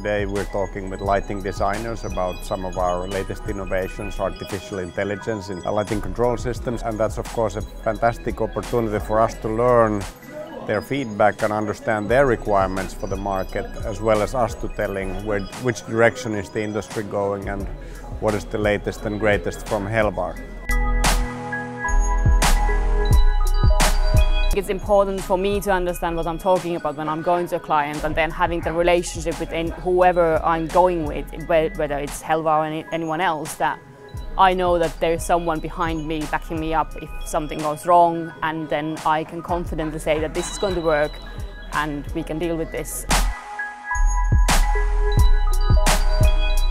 today we're talking with lighting designers about some of our latest innovations, artificial intelligence in lighting control systems. And that's of course a fantastic opportunity for us to learn their feedback and understand their requirements for the market, as well as us to telling where, which direction is the industry going and what is the latest and greatest from Helvar. It's important for me to understand what I'm talking about when I'm going to a client and then having the relationship with whoever I'm going with, whether it's Helvar or anyone else, that I know that there's someone behind me backing me up if something goes wrong and then I can confidently say that this is going to work and we can deal with this.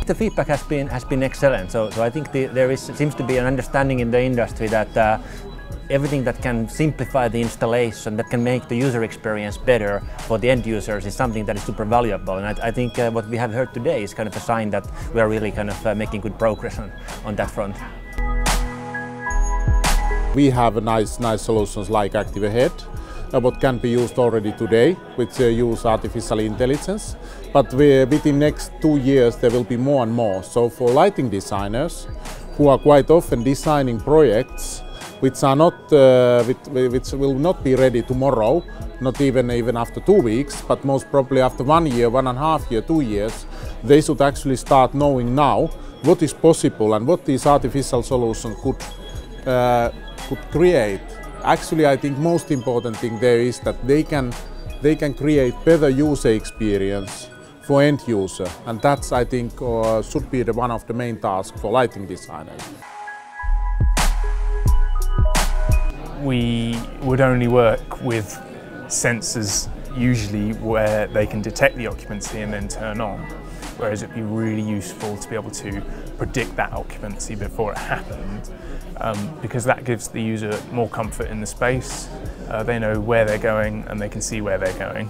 The feedback has been has been excellent. So, so I think the, there is seems to be an understanding in the industry that uh, everything that can simplify the installation, that can make the user experience better for the end users is something that is super valuable. And I, I think uh, what we have heard today is kind of a sign that we are really kind of uh, making good progress on, on that front. We have nice, nice solutions like ActiveAhead, uh, what can be used already today, which uh, use artificial intelligence. But we, within next two years, there will be more and more. So for lighting designers, who are quite often designing projects which are not uh, which will not be ready tomorrow, not even even after two weeks, but most probably after one year, one and a half year, two years, they should actually start knowing now what is possible and what these artificial solutions could uh, could create. Actually, I think most important thing there is that they can they can create better user experience for end user, and that's I think uh, should be the one of the main tasks for lighting designers. We would only work with sensors usually where they can detect the occupancy and then turn on. Whereas it'd be really useful to be able to predict that occupancy before it happened um, because that gives the user more comfort in the space. Uh, they know where they're going and they can see where they're going.